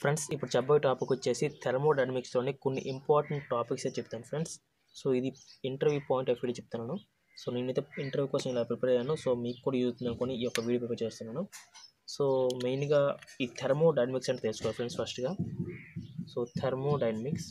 Friends ఇప్పుడు చెప్పబోయే topic వచ్చేసి థెర్మోడైనమిక్స్లోని కొన్ని ఇంపార్టెంట్ టాపిక్స్ చెప్తాను ఫ్రెండ్స్. సో ఇది ఇంటర్వ్యూ పాయింట్ ఆఫ్ వ్యూ చెప్తున్నాను. సో నేనైతే ఇంటర్వ్యూ కోసం ఇలా ప్రిపేర్ అయ్యాను. సో మీకు కూడా యూజ్ అనుకొని ఈ యొక్క వీడియో ప్రిపేర్ చేస్తున్నాను. సో మెయిన్గా ఈ థెర్మోడైనమిక్స్ అంటే తెలుసుకోవాలి ఫ్రెండ్స్ ఫస్ట్గా. సో థెర్మోడైనమిక్స్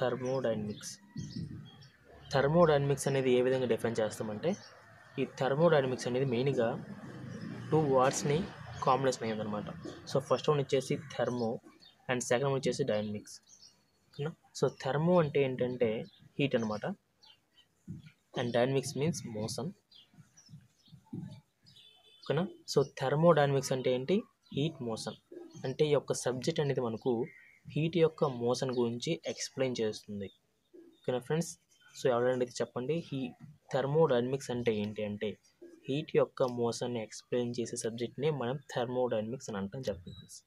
థర్మోడైనమిక్స్ థర్మోడైనమిక్స్ అనేది ఏ విధంగా డిఫైన్ చేస్తామంటే ఈ థర్మోడైనమిక్స్ అనేది మెయిన్గా టూ వాట్స్ని కాంబినేషన్ అయ్యిందనమాట సో ఫస్ట్ వన్ వచ్చేసి థెర్మో అండ్ సెకండ్ వన్ వచ్చేసి డైనమిక్స్. ఓకేనా? సో థెర్మో అంటే ఏంటంటే హీట్ అనమాట అండ్ డైనమిక్స్ మీన్స్ మోషన్. ఓకేనా? సో థెర్మోడైనమిక్స్ అంటే ఏంటి? Heat motion. అంటే ఈ యొక్క సబ్జెక్ట్ అనేది మనకు హీట్ యొక్క మోషన్ గురించి ఎక్స్ప్లెయిన్ చేస్తుంది. ఓకేనా ఫ్రెండ్స్? సో ఎవరైనా చెప్పండి హీ థెర్మోడైనమిక్స్ అంటే ఏంటి అంటే హీట్ యొక్క మోషన్ని ఎక్స్ప్లెయిన్ చేసే సబ్జెక్ట్ని మనం థర్మోడైనమిక్స్ అని అంటాం చెప్పండి.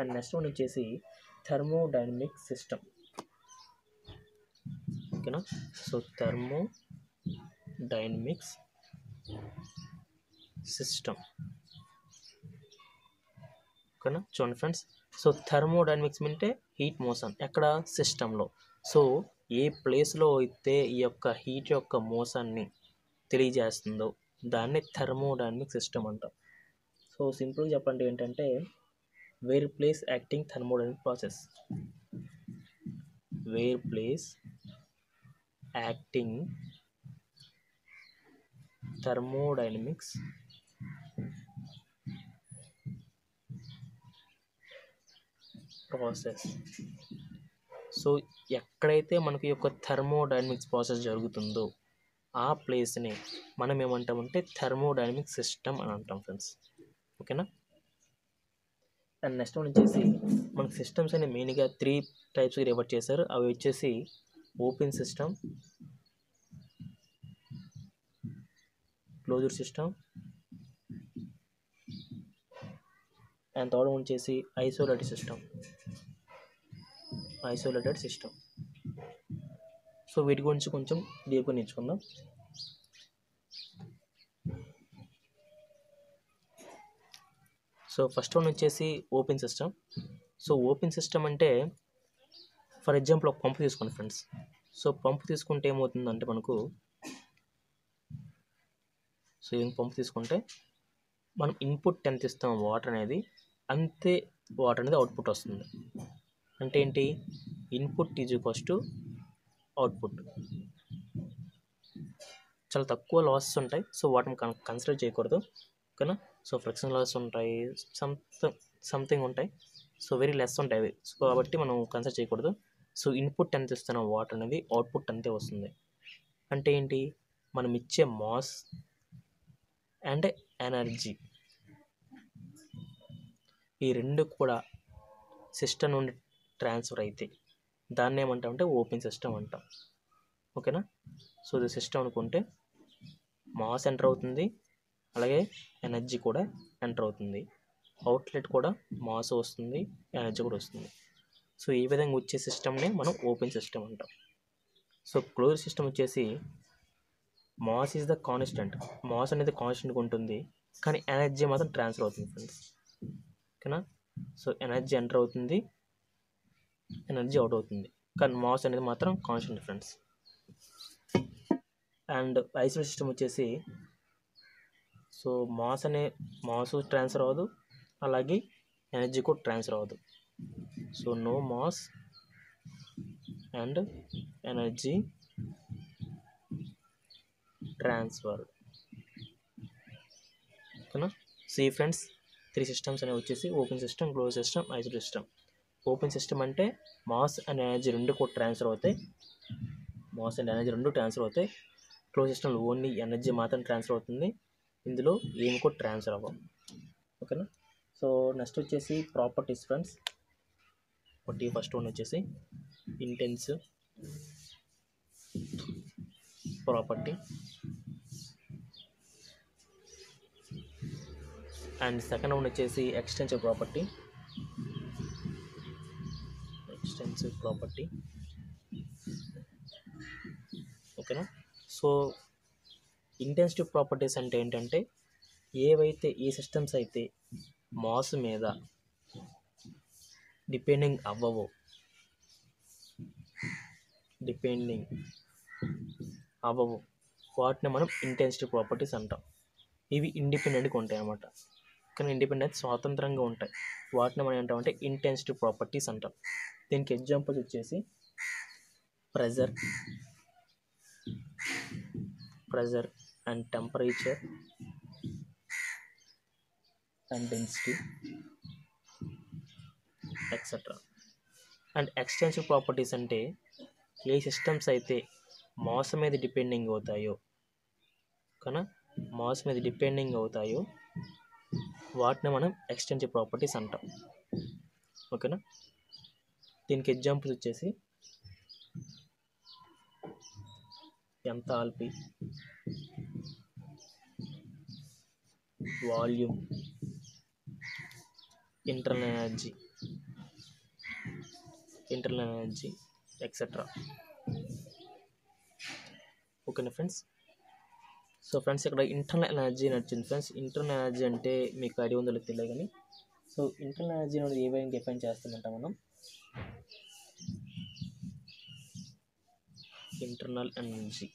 అండ్ నెక్స్ట్ వన్ వచ్చేసి థర్మోడైనమిక్ సిస్టమ్. ఓకేనా? So thermo dynamics system. ఓకేనా? చూడండి ఫ్రెండ్స్. సో థర్మోడైనమిక్స్ అంటే హీట్ మోషన్. ఎక్కడ? సిస్టంలో. సో ఏ ప్లేస్లో అయితే ఈ యొక్క హీట్ యొక్క మోషన్ని తెలియజేస్తుందో దాన్ని థర్మోడైనమిక్ సిస్టమ్ అంటాం. సో సింపుల్గా చెప్పండి ఏంటంటే where place acting thermodynamic process. Where place acting thermodynamics process. So ఎక్కడైతే మనకి యొక్క థర్మోడైనమిక్స్ ప్రాసెస్ జరుగుతుందో ఆ ప్లేస్ని మనం ఏమంటామంటే థర్మోడైనమిక్ సిస్టమ్ అని అంటాం ఫ్రెండ్స్. ఓకేనా? అండ్ నెక్స్ట్ వన్ వచ్చేసి మనకి సిస్టమ్స్ అనే మెయిన్గా త్రీ టైప్స్కి రివర్ట్ చేశారు. అవి వచ్చేసి open system closer system and third one వచ్చేసి isolated system. Isolated system. So వీటి గురించి కొంచెం డీప్గా నేర్చుకుందాం. సో ఫస్ట్ వన్ వచ్చేసి open system so open system అంటే ఫర్ ఎగ్జాంపుల్ ఒక పంపు తీసుకోండి ఫ్రెండ్స్ సో పంపు తీసుకుంటే ఏమవుతుందంటే మనకు సో ఏం పంపు తీసుకుంటే మనం ఇన్పుట్ ఎంత ఇస్తాం? వాటర్ అనేది అంతే వాటర్ అనేది అవుట్పుట్ వస్తుంది. అంటే ఏంటి? Input is equals to output. చాలా తక్కువ లాసెస్ ఉంటాయి. సో వాటిని కన్ కన్సిడర్ చేయకూడదు. ఓకేనా? సో ఫ్రిక్షన్ లాస్ ఉంటాయి. సంథింగ్ సంథింగ్ ఉంటాయి. సో వెరీ లెస్ ఉంటాయి అవి. సో కాబట్టి మనం కన్సిడర్ చేయకూడదు. సో ఇన్పుట్ ఎంత ఇస్తున్నాం వాటర్ అనేది అవుట్పుట్ అంతే వస్తుంది. అంటే ఏంటి? మనం ఇచ్చే మాస్ అండ్ ఎనర్జీ. ఈ రెండు కూడా సిస్టమ్ నుండి ట్రాన్స్ఫర్ అయితే దాన్ని ఏమంటామంటే ఓపెన్ సిస్టమ్ అంటాం. ఓకేనా? సో ఇది సిస్టమ్ అనుకుంటే మాస్ ఎంటర్ అవుతుంది. అలాగే ఎనర్జీ కూడా ఎంటర్ అవుతుంది. అవుట్లెట్ కూడా మాస్ వస్తుంది ఎనర్జీ కూడా వస్తుంది. సో ఈ విధంగా వచ్చే సిస్టమ్నే మనం ఓపెన్ సిస్టమ్ అంటాం. సో క్లోజ్ సిస్టమ్ వచ్చేసి mass is the constant. Mass అనేది కాన్స్టెంట్గా ఉంటుంది కానీ ఎనర్జీ మాత్రం ట్రాన్స్ఫర్ అవుతుంది ఫ్రెండ్స్. ఓకేనా? సో ఎనర్జీ ఎంటర్ అవుతుంది ఎనర్జీ అవుట్ అవుతుంది. కానీ మాస్ అనేది మాత్రం constant difference and isolate system వచ్చేసి సో మాస్ అనే మాస్ ట్రాన్స్ఫర్ అవ్వదు. అలాగే ఎనర్జీ కూడా ట్రాన్స్ఫర్ అవ్వదు. So no mass and energy transfer ఓకేనా? సి ఫ్రెండ్స్ త్రీ సిస్టమ్స్ అనేవి వచ్చేసి open system close system isolate system open system అంటే మాస్ అండ్ ఎనర్జీ రెండు కూడా ట్రాన్స్ఫర్ అవుతాయి. మాస్ అండ్ ఎనర్జీ రెండు ట్రాన్స్ఫర్ అవుతాయి. క్లోజ్ సిస్టమ్ ఓన్లీ ఎనర్జీ మాత్రం ట్రాన్స్ఫర్ అవుతుంది. ఇందులో ఏమి కూడా ట్రాన్స్ఫర్ అవ్వం ఓకేనా? సో నెక్స్ట్ వచ్చేసి ప్రాపర్టీస్ ఫ్రెండ్స్. ఒకటి ఫస్ట్ వన్ వచ్చేసి intense property. And second one వచ్చేసి ఎక్స్టెన్షన్ ప్రాపర్టీ. ఎక్స్పెన్సివ్ ప్రాపర్టీ ఓకేనా సో ఇంటెన్సిటివ్ ప్రాపర్టీస్ అంటే ఏంటంటే ఏవైతే ఏ సిస్టమ్స్ అయితే మాస్ మీద డిపెండింగ్ అవ్వవు డిపెండింగ్ అవ్వవు వాటిని మనం ఇంటెన్సిటీ ప్రాపర్టీస్ అంటాం. ఇవి ఇండిపెండెంట్గా ఉంటాయి అన్నమాట కానీ ఇండిపెండెన్స్ స్వాతంత్రంగా ఉంటాయి. వాటిని మనం ఏంటామంటే ఇంటెన్సిటీ ప్రాపర్టీస్ అంటాం. దీనికి ఎగ్జాంపుల్స్ వచ్చేసి pressure pressure and temperature and density etcetera and extensive properties అంటే ఏ సిస్టమ్స్ అయితే మాస్ మీద డిపెండింగ్ అవుతాయో కన్నా మాస్ మీద డిపెండింగ్ అవుతాయో వాటిని మనం ఎక్స్టెన్సివ్ ప్రాపర్టీస్ అంటాం. ఓకేనా? దీనికి ఎగ్జాంపుల్స్ వచ్చేసి enthalpy volume. Internal energy. Internal energy etcetera ఓకేనా ఫ్రెండ్స్? సో ఫ్రెండ్స్ ఇక్కడ ఇంటర్నల్ ఎనర్జీ అని వచ్చింది ఫ్రెండ్స్ ఇంటర్నల్ ఎనర్జీ అంటే మీకు ఐడియా ఉందో తెలియదు కానీ సో ఇంటర్నల్ ఎనర్జీ అనేది ఏ విధంగా డిఫైన్ చేస్తామంటాం మనం? Internal energy.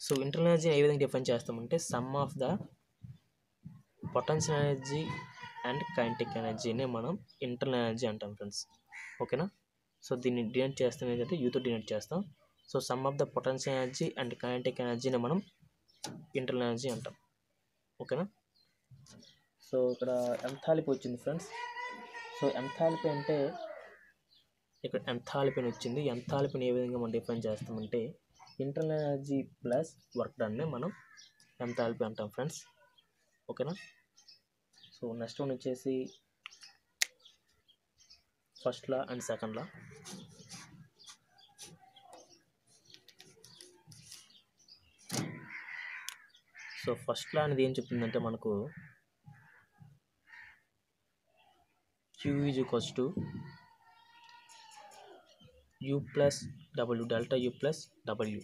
So internal energy ఏ విధంగా డిఫైన్ చేస్తామంటే sum of the potential energy and kinetic ఎనర్జీనే మనం ఇంటర్నల్ ఎనర్జీ అంటాం ఫ్రెండ్స్. ఓకేనా? సో దీన్ని డినెట్ చేస్తాం. ఏంటంటే యూతో డినోట్ చేస్తాం so sum of the potential energy and kinetic ఎనర్జీని మనం ఇంటర్నల్ ఎనర్జీ అంటాం. ఓకేనా? సో ఇక్కడ ఎంథాలిపి వచ్చింది ఫ్రెండ్స్. సో ఎంథాలిపి అంటే ఇక్కడ ఎంథాలిపిని వచ్చింది. ఎంథాలిపిని ఏ విధంగా మనం డిఫైన్ చేస్తామంటే ఇంటర్నల్ ఎనర్జీ ప్లస్ వర్క్ డన్నే మనం ఎంథాలిపి అంటాం ఫ్రెండ్స్. ఓకేనా? సో నెక్స్ట్ వన్ వచ్చేసి first law and second law. So first law అనేది ఏం చెప్తుందంటే మనకు Q is equals to U plus W delta U plus W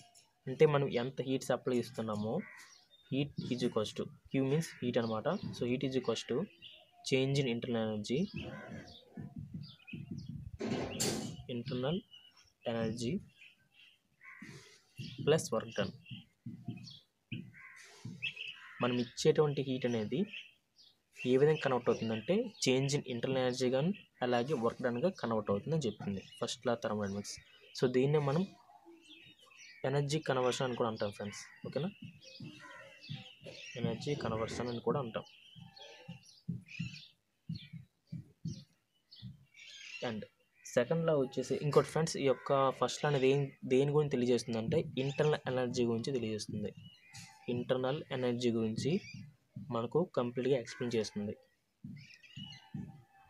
అంటే మనం ఎంత heat supply ఇస్తున్నామో heat is equals to Q means heat అనమాట so heat is equals to change in internal energy internal energy plus work done మనం ఇచ్చేటువంటి heat అనేది ఏ విధంగా convert అవుతుందంటే change in internal energy కానీ అలాగే వర్క్ డన్గా కన్వర్ట్ అవుతుందని చెప్పింది ఫస్ట్ లా థర్మోడైనమిక్స్. సో దీన్నే మనం ఎనర్జీ కన్వర్షన్ అని కూడా అంటాం ఫ్రెండ్స్. ఓకేనా? ఎనర్జీ కన్వర్షన్ అని కూడా అంటాం. అండ్ సెకండ్ లా వచ్చేసి ఇంకోటి ఫ్రెండ్స్ ఈ యొక్క ఫస్ట్ లా అనేది దేని గురించి తెలియజేస్తుందంటే ఇంటర్నల్ ఎనర్జీ గురించి తెలియజేస్తుంది. ఇంటర్నల్ ఎనర్జీ గురించి మనకు కంప్లీట్గా ఎక్స్ప్లెయిన్ చేస్తుంది.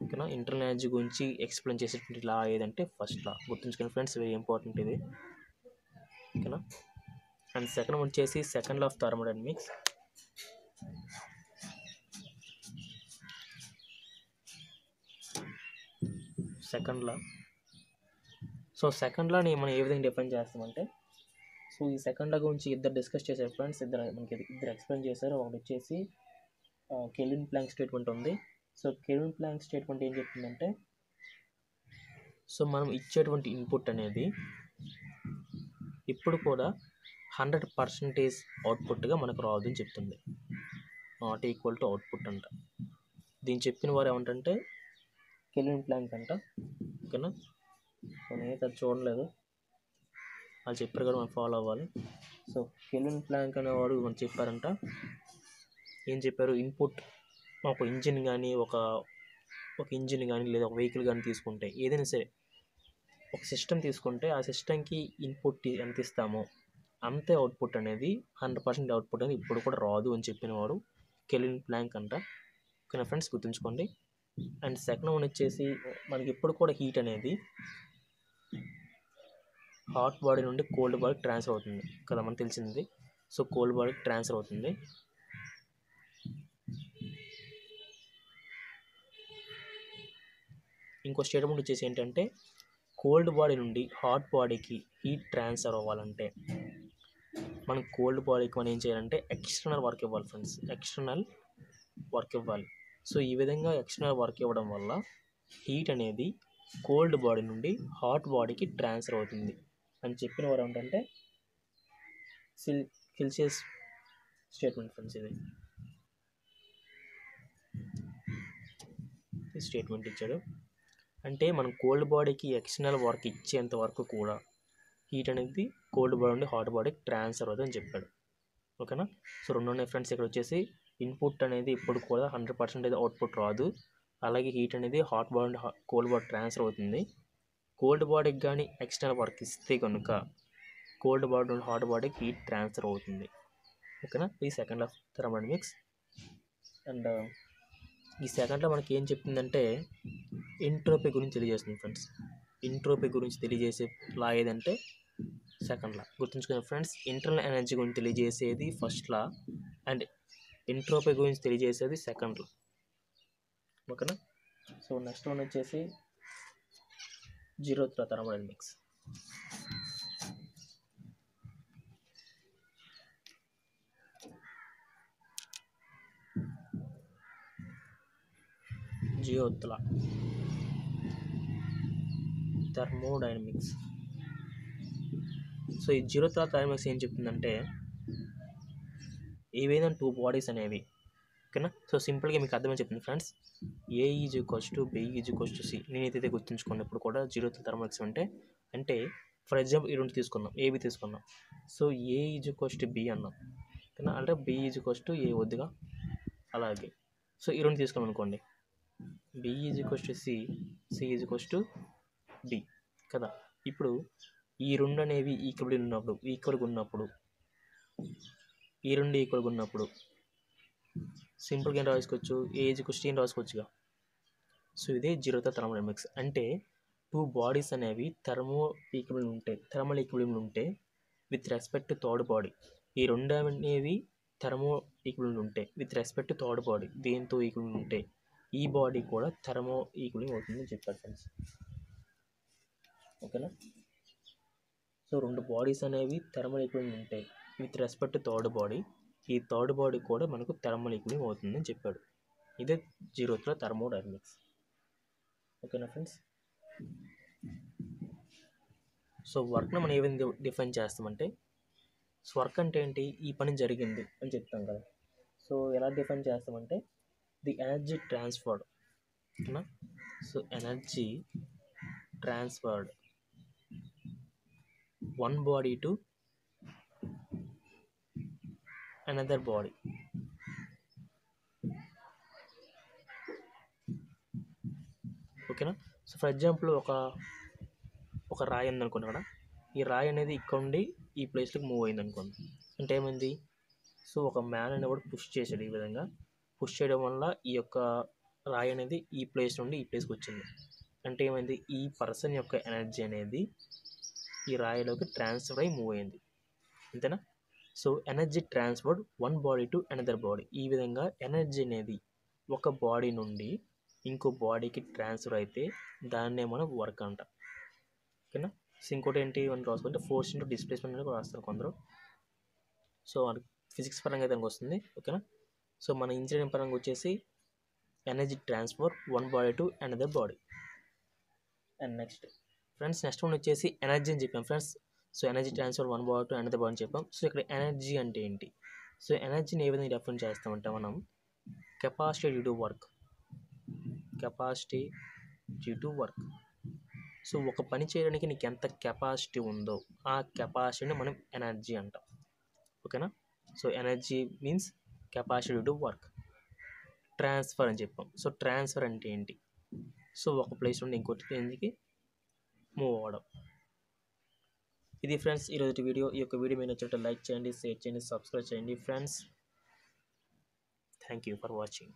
ఓకేనా? ఇంటర్నల్ ఎనర్జీ గురించి ఎక్స్ప్లెయిన్ చేసేటువంటి లా ఏదంటే ఫస్ట్ లా. గుర్తుంచుకోండి ఫ్రెండ్స్ వెరీ ఇంపార్టెంట్ ఇది. ఓకేనా? అండ్ సెకండ్ వచ్చేసి second law of thermodynamics. Second law. So second లాని మనం ఏ విధంగా డిఫైన్ చేస్తామంటే సో ఈ సెకండ్ లా గురించి ఇద్దరు డిస్కస్ చేశారు ఫ్రెండ్స్. ఇద్దరు మనకి ఇద్దరు ఎక్స్ప్లెయిన్ చేశారు. ఒకటి వచ్చేసి కెలిన్ ప్లాంక్ స్టేట్మెంట్ ఉంది. సో కెలిన్ ప్లాంక్ స్టేట్మెంట్ ఏం చెప్తుందంటే సో మనం ఇచ్చేటువంటి ఇన్పుట్ అనేది ఇప్పుడు కూడా హండ్రెడ్ పర్సంటేజ్ అవుట్పుట్గా మనకు రాదు అని చెప్తుంది. నాట్ ఈక్వల్ టు అవుట్పుట్ అంట. దీన్ని చెప్పిన వారు ఏమంటే కెలిన్ ప్లాంక్ అంట. ఓకేనా? సో నేనైతే అది చూడలేదు. వాళ్ళు చెప్పారు కూడా మనం ఫాలో అవ్వాలి. సో కెల్విన్ ప్లాంక్ అనేవాడు మనం చెప్పారంట. ఏం చెప్పారు? ఇన్పుట్ ఒక ఇంజిన్ కానీ ఒక ఒక ఇంజిన్ కానీ లేదా ఒక వెహికల్ కానీ తీసుకుంటే ఏదైనా సరే ఒక సిస్టమ్ తీసుకుంటే ఆ సిస్టమ్కి ఇన్పుట్ ఎంత ఇస్తామో అంతే అవుట్పుట్ అనేది హండ్రెడ్ పర్సెంట్ అవుట్పుట్ అనేది ఇప్పుడు కూడా రాదు అని చెప్పిన వాడు కెలిన్ ప్లాంక్ అంట ఓకేనా ఫ్రెండ్స్ గుర్తుంచుకోండి. అండ్ సెకండ్ వన్ వచ్చేసి మనకి ఇప్పుడు కూడా హీట్ అనేది హాట్ బాడీ నుండి కోల్డ్ బాడీకి ట్రాన్స్ఫర్ అవుతుంది. కదా మనకు తెలిసింది. సో కోల్డ్ బాడీకి ట్రాన్స్ఫర్ అవుతుంది. ఇంకో స్టేట్మెంట్ వచ్చేసి ఏంటంటే కోల్డ్ బాడీ నుండి హాట్ బాడీకి హీట్ ట్రాన్స్ఫర్ అవ్వాలంటే మనం కోల్డ్ బాడీకి మనం ఏం చేయాలంటే ఎక్స్టర్నల్ వర్క్ ఇవ్వాలి ఫ్రెండ్స్. ఎక్స్టర్నల్ వర్క్ ఇవ్వాలి. సో ఈ విధంగా ఎక్స్టర్నల్ వర్క్ ఇవ్వడం వల్ల హీట్ అనేది కోల్డ్ బాడీ నుండి హాట్ బాడీకి ట్రాన్స్ఫర్ అవుతుంది. అని చెప్పిన వారు ఏంటంటే సిల్ కిల్సియస్ స్టేట్మెంట్ ఫ్రెండ్స్ ఇది. స్టేట్మెంట్ ఇచ్చాడు. అంటే మనం కోల్డ్ బాడీకి ఎక్స్టర్నల్ వర్క్ ఇచ్చేంత వరకు కూడా హీట్ అనేది కోల్డ్ బాడీ నుండి హాట్ బాడీకి ట్రాన్స్ఫర్ అవుతుంది అని చెప్పాడు. ఓకేనా? సో రెండు ఉన్నాయి ఫ్రెండ్స్ ఇక్కడ వచ్చేసి ఇన్పుట్ అనేది ఇప్పుడు కూడా హండ్రెడ్ పర్సెంట్ అయితే అవుట్పుట్ రాదు. అలాగే హీట్ అనేది హాట్ బాడీ నుండి కోల్డ్ బాడీ ట్రాన్స్ఫర్ అవుతుంది. కోల్డ్ బాడీకి కానీ ఎక్స్టర్నల్ వర్క్ ఇస్తే కనుక కోల్డ్ బాడీ నుండి హాట్ బాడీకి హీట్ ట్రాన్స్ఫర్ అవుతుంది. ఓకేనా? ఈ సెకండ్ ఆఫ్ థర్మోడైనమిక్స్ అండ్ ఈ సెకండ్లో మనకి ఏం చెప్తుందంటే ఇంట్రోపీ గురించి తెలియజేస్తుంది ఫ్రెండ్స్. ఇంట్రోపీ గురించి తెలియజేసే లా ఏదంటే సెకండ్ లా గుర్తుంచుకునే ఫ్రెండ్స్ ఇంటర్నల్ ఎనర్జీ గురించి తెలియజేసేది ఫస్ట్ లా అండ్ ఇంట్రోపీ గురించి తెలియజేసేది సెకండ్ లా ఓకేనా? సో నెక్స్ట్ వన్ వచ్చేసి zero thermodynamics zeroth law thermodynamics. So ఈ జీరోత్ల త్రా థర్మోడైనమిక్స్ ఏం చెప్తుందంటే ఏవైనా టూ బాడీస్ అనేవి ఓకేనా? సో సింపుల్గా మీకు అర్థమని చెప్పింది friends. A is equals to B is equals to C నేనైతే గుర్తుంచుకున్నప్పుడు కూడా జీరో థర్మల్స్ ఉంటే అంటే అంటే ఫర్ ఎగ్జాంపుల్ ఈ రెండు తీసుకున్నాం ఏబి తీసుకున్నాం so A is equals to B అన్నాం. ఓకేనా? అంటే B is equals to A వద్దుగా? అలాగే. సో ఈ రెండు తీసుకున్నాం అనుకోండి. B is equals to C C is equals to B కదా? ఇప్పుడు ఈ రెండు అనేవి ఈక్వల్ ఉన్నప్పుడు ఈక్వల్గా ఉన్నప్పుడు ఈ రెండు ఈక్వల్గా ఉన్నప్పుడు సింపుల్గా ఏం రాసుకోవచ్చు? Age question రాసుకోవచ్చుగా. సో ఇదే జీరోతో థర్మోడైనమిక్స్ అంటే టూ బాడీస్ అనేవి థర్మో ఈక్వల్ ఉంటాయి థర్మల్ ఈక్వల్ ఉంటే విత్ రెస్పెక్ట్ థర్డ్ బాడీ. ఈ రెండు అనేవి థర్మో ఈక్వల్ ఉంటాయి విత్ రెస్పెక్ట్ థర్డ్ బాడీ. దేంతో ఈక్వల్ ఉంటాయి ఈ బాడీ కూడా థర్మో ఈక్వలింగ్ అవుతుందని చెప్పారు ఫ్రెండ్స్. ఓకేనా? సో రెండు బాడీస్ అనేవి థర్మల్ ఈక్వలింగ్ ఉంటాయి విత్ రెస్పెక్ట్ థర్డ్ బాడీ ఈ థర్డ్ బాడీ కూడా మనకు థర్మల్ అవుతుందని చెప్పాడు. ఇదే జీరోత్లో థర్మోడైనమిక్స్. ఓకేనా ఫ్రెండ్స్? సో వర్క్ను మనం ఏమైంది డిఫైన్ చేస్తామంటే సో వర్క్ అంటే ఏంటి? ఈ పని జరిగింది అని చెప్తాం కదా. సో ఎలా డిఫైన్ చేస్తామంటే ది ఎనర్జీ ట్రాన్స్ఫర్డ్. ఓకేనా? So energy transferred. One body to another body ఓకేనా సో ఫర్ ఎగ్జాంపుల్ ఒక ఒక రాయి ఉంది అనుకోండి అక్కడ ఈ రాయి అనేది ఇక్కడ ఉండి ఈ ప్లేస్లోకి మూవ్ అయింది అనుకోండి. అంటే ఏమైంది? సో ఒక మ్యాన్ అనేవాడు పుష్ చేశాడు ఈ విధంగా. పుష్ చేయడం వల్ల ఈ యొక్క రాయి అనేది ఈ ప్లేస్ నుండి ఈ ప్లేస్కి వచ్చింది. అంటే ఏమైంది? ఈ పర్సన్ యొక్క ఎనర్జీ అనేది ఈ రాయిలోకి ట్రాన్స్ఫర్ అయి మూవ్ అయింది. అంతేనా? So energy transferred one body to another body. ఈ విధంగా ఎనర్జీ అనేది ఒక బాడీ నుండి ఇంకో బాడీకి ట్రాన్స్ఫర్ అయితే దాన్నే మనం వర్క్ అంట. ఓకేనా? సో ఇంకోటి ఏంటి అని రాసుకుంటే ఫోర్స్ ఇంటూ డిస్ప్లేస్మెంట్ అనేది కూడా రాస్తారు కొందరు. సో ఫిజిక్స్ పరంగా దానికి వస్తుంది ఓకేనా? సో మన ఇంజనీరింగ్ పరంగా వచ్చేసి energy transfer one body to another body. And next friends next one వచ్చేసి ఎనర్జీ అని చెప్పాం. Friends so energy transfer one body to another body అని చెప్పాం. సో ఇక్కడ ఎనర్జీ అంటే ఏంటి? సో ఎనర్జీని ఏ విధంగా డిఫైన్ చేస్తామంటే మనం capacity due to work. Capacity due to work. So ఒక పని చేయడానికి నీకు ఎంత కెపాసిటీ ఉందో ఆ కెపాసిటీని మనం ఎనర్జీ అంటాం. ఓకేనా? So energy means capacity due to work. Transfer అని చెప్పాం. సో ట్రాన్స్ఫర్ అంటే ఏంటి? సో ఒక ప్లేస్ నుండి ఇంకోటి ప్లేస్కి మూవ్ అవ్వడం. ఇది ఫ్రెండ్స్ ఈరోజు వీడియో. ఈ యొక్క వీడియో మీరు నచ్చినట్టు లైక్ చేయండి షేర్ చేయండి సబ్స్క్రైబ్ చేయండి friends. Thank you for watching